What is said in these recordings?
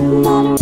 not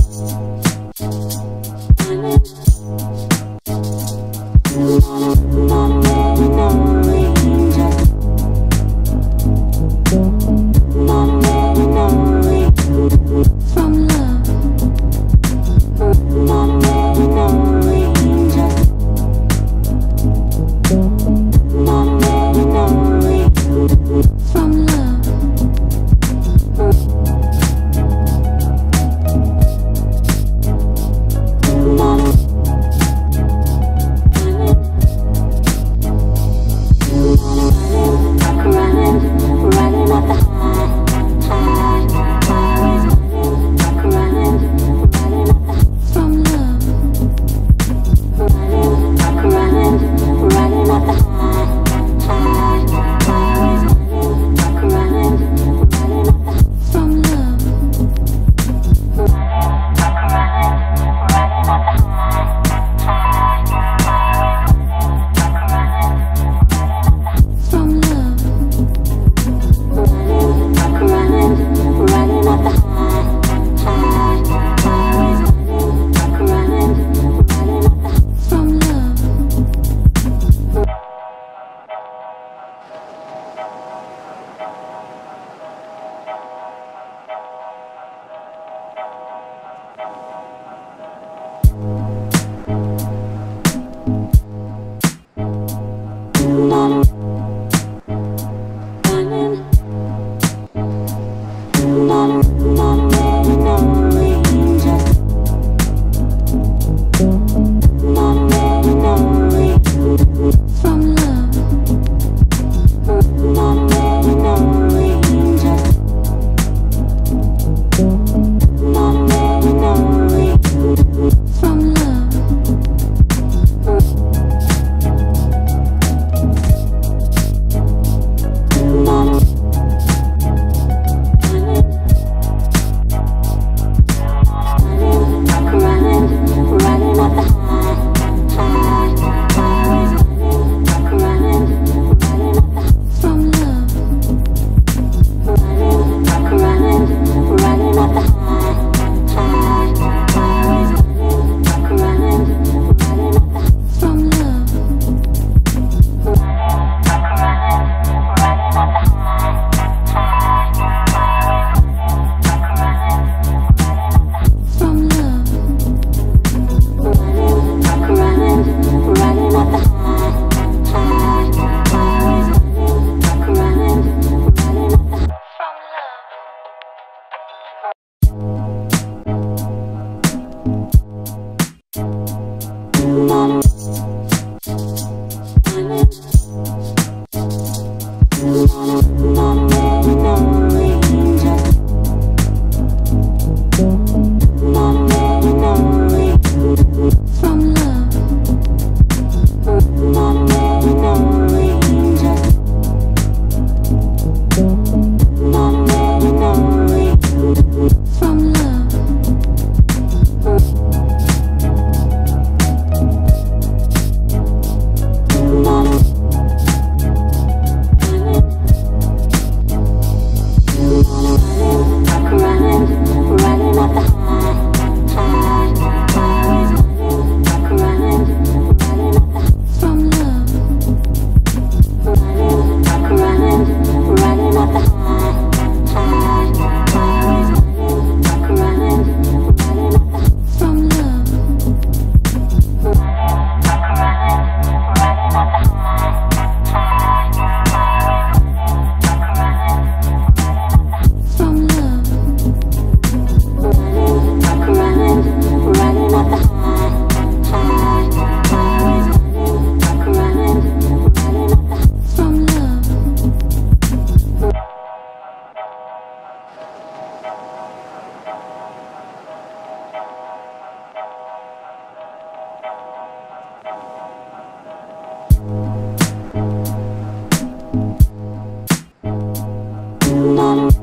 not